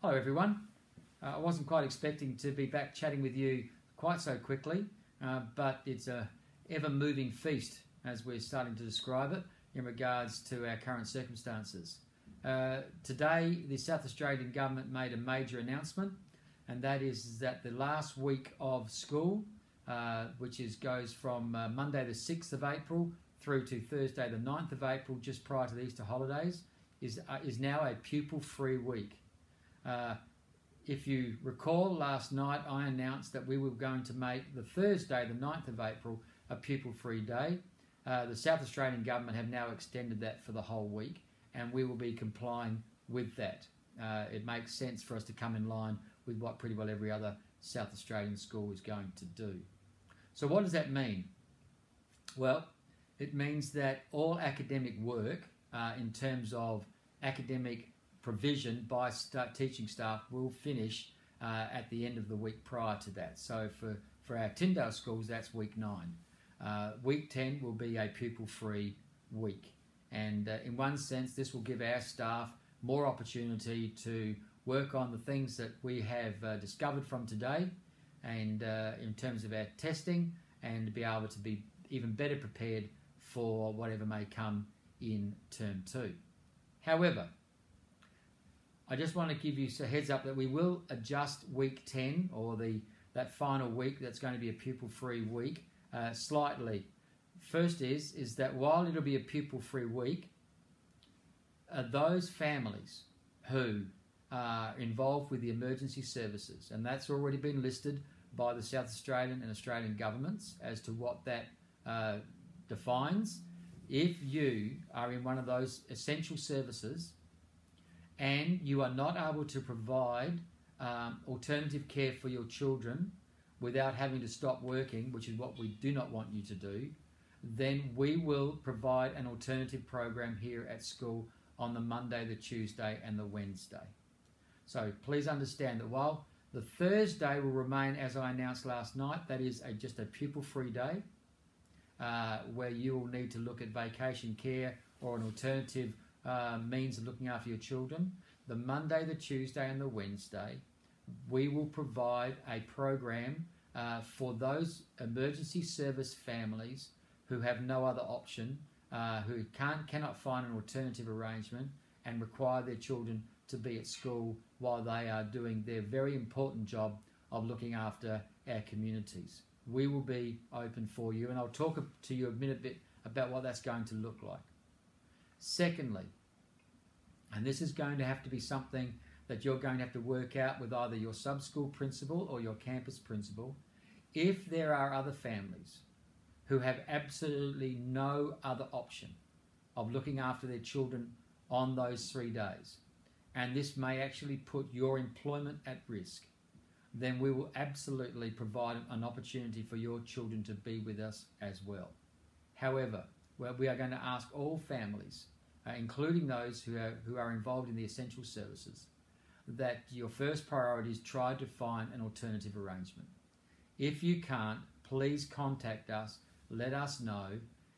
Hello, everyone. Uh, I wasn't quite expecting to be back chatting with you quite so quickly, uh, but it's a ever-moving feast as we're starting to describe it in regards to our current circumstances. Uh, today, the South Australian government made a major announcement, and that is that the last week of school, uh, which is goes from uh, Monday the 6th of April through to Thursday the 9th of April, just prior to the Easter holidays, is, uh, is now a pupil-free week. Uh, if you recall, last night I announced that we were going to make the Thursday, the 9th of April, a pupil free day. Uh, the South Australian Government have now extended that for the whole week, and we will be complying with that. Uh, it makes sense for us to come in line with what pretty well every other South Australian school is going to do. So, what does that mean? Well, it means that all academic work, uh, in terms of academic provision by teaching staff will finish uh, at the end of the week prior to that. So for, for our Tyndale schools, that's week nine. Uh, week 10 will be a pupil free week. And uh, in one sense, this will give our staff more opportunity to work on the things that we have uh, discovered from today and uh, in terms of our testing and be able to be even better prepared for whatever may come in term two. However, I just want to give you a heads up that we will adjust week 10 or the that final week that's going to be a pupil free week uh, slightly. First is is that while it'll be a pupil free week, uh, those families who are involved with the emergency services, and that's already been listed by the South Australian and Australian governments as to what that uh, defines. If you are in one of those essential services and you are not able to provide um, alternative care for your children without having to stop working, which is what we do not want you to do, then we will provide an alternative program here at school on the Monday, the Tuesday, and the Wednesday. So please understand that while the Thursday will remain as I announced last night, that is a, just a pupil free day uh, where you will need to look at vacation care or an alternative uh, means of looking after your children, the Monday, the Tuesday, and the Wednesday, we will provide a program uh, for those emergency service families who have no other option, uh, who can't cannot find an alternative arrangement, and require their children to be at school while they are doing their very important job of looking after our communities. We will be open for you, and I'll talk to you a minute bit about what that's going to look like. Secondly, and this is going to have to be something that you're going to have to work out with either your sub school principal or your campus principal. If there are other families who have absolutely no other option of looking after their children on those three days, and this may actually put your employment at risk, then we will absolutely provide an opportunity for your children to be with us as well. However, we are going to ask all families uh, including those who are, who are involved in the essential services, that your first priority is try to find an alternative arrangement. If you can't, please contact us, let us know,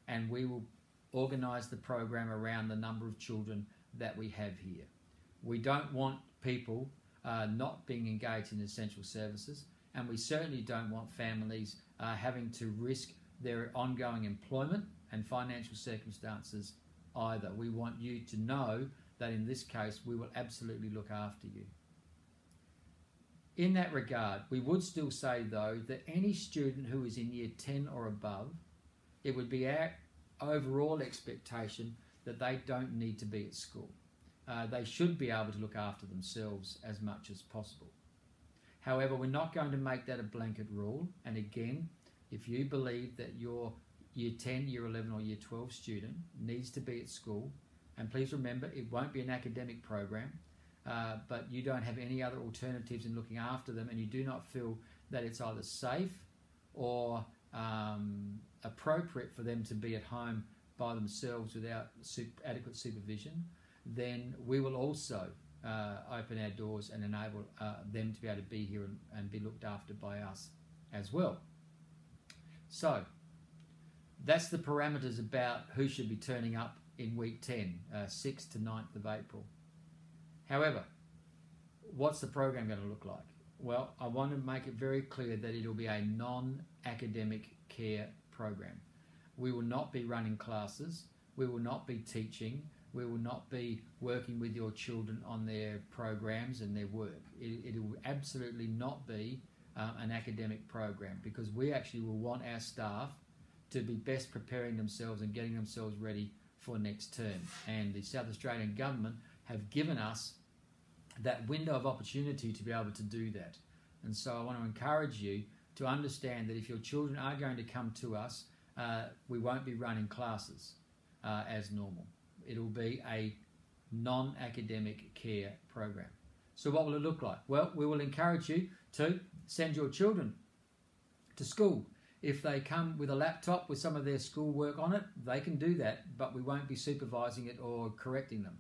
and we will organise the program around the number of children that we have here. We don't want people uh, not being engaged in essential services, and we certainly don't want families uh, having to risk their ongoing employment and financial circumstances either. We want you to know that in this case we will absolutely look after you. In that regard, we would still say though that any student who is in year 10 or above, it would be our overall expectation that they don't need to be at school. Uh, they should be able to look after themselves as much as possible. However, we're not going to make that a blanket rule. And again, if you believe that your year 10, year 11, or year 12 student needs to be at school. And please remember, it won't be an academic program, uh, but you don't have any other alternatives in looking after them, and you do not feel that it's either safe or um, appropriate for them to be at home by themselves without adequate supervision, then we will also uh, open our doors and enable uh, them to be able to be here and, and be looked after by us as well. So, that's the parameters about who should be turning up in week 10, uh, 6th to 9th of April. However, what's the program going to look like? Well, I want to make it very clear that it'll be a non academic care program. We will not be running classes, we will not be teaching, we will not be working with your children on their programs and their work. It, it will absolutely not be um, an academic program because we actually will want our staff to be best preparing themselves and getting themselves ready for next term. And the South Australian government have given us that window of opportunity to be able to do that. And so I want to encourage you to understand that if your children are going to come to us, uh, we won't be running classes uh, as normal. It'll be a non academic care program. So, what will it look like? Well, we will encourage you to send your children to school. If they come with a laptop with some of their schoolwork on it, they can do that, but we won't be supervising it or correcting them.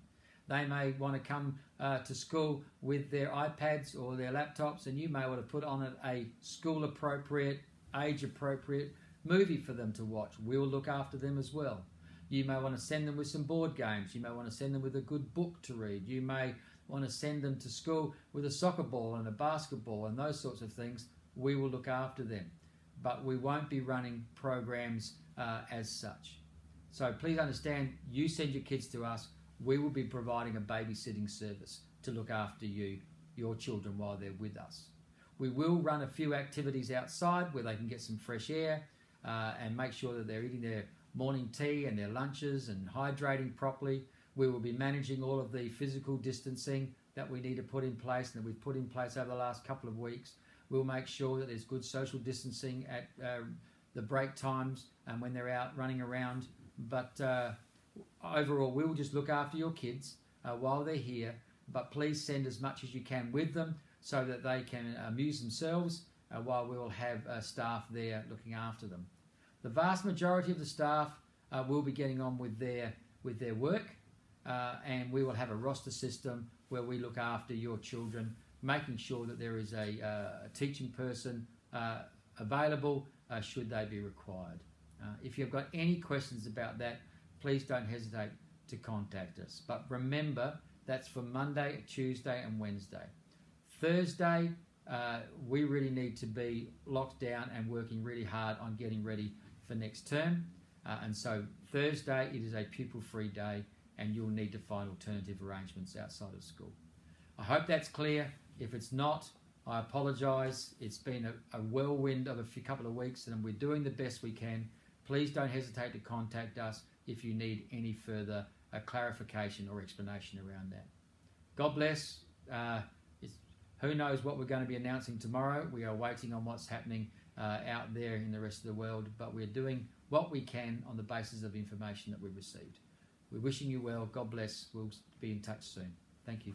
They may want to come uh, to school with their iPads or their laptops, and you may want to put on it a school appropriate, age appropriate movie for them to watch. We'll look after them as well. You may want to send them with some board games. You may want to send them with a good book to read. You may want to send them to school with a soccer ball and a basketball and those sorts of things. We will look after them. But we won't be running programs uh, as such. So please understand you send your kids to us we will be providing a babysitting service to look after you, your children, while they're with us. We will run a few activities outside where they can get some fresh air uh, and make sure that they're eating their morning tea and their lunches and hydrating properly. We will be managing all of the physical distancing that we need to put in place and that we've put in place over the last couple of weeks. We'll make sure that there's good social distancing at uh, the break times and when they're out running around. But uh, overall, we will just look after your kids uh, while they're here, but please send as much as you can with them so that they can amuse themselves uh, while we will have uh, staff there looking after them. The vast majority of the staff uh, will be getting on with their with their work, and we will have a roster system where we look after your children, making sure that there is a, uh, a teaching person available should they be required. if you've got any questions about that, please don't hesitate to contact us. But remember, that's for Monday, Tuesday, and Wednesday. Thursday, uh, we really need to be locked down and working really hard on getting ready for next term. Uh, and so, Thursday, it is a pupil free day, and you'll need to find alternative arrangements outside of school. I hope that's clear. If it's not, I apologise. It's been a, a whirlwind of a few, couple of weeks, and we're doing the best we can. Please don't hesitate to contact us if you need any further uh, clarification or explanation around that. God bless. Uh, who knows what we're going to be announcing tomorrow? We are waiting on what's happening uh, out there in the rest of the world, but we're doing what we can on the basis of information that we've received. We're wishing you well. God bless. We'll be in touch soon. Thank you.